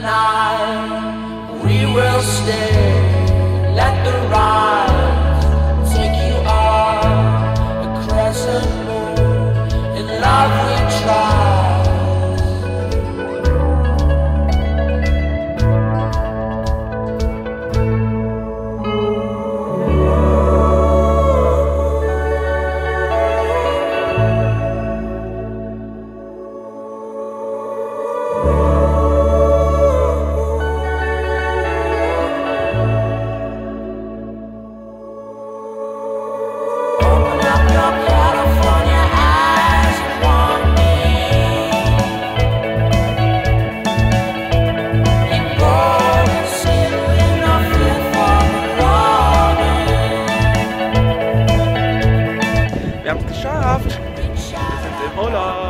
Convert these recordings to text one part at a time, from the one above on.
night we will stay. Let the ride. Hola.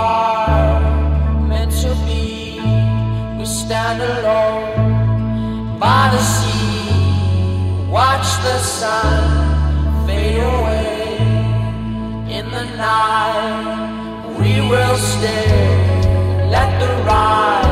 are meant to be. We stand alone by the sea, watch the sun fade away in the night. We will stay, let the ride.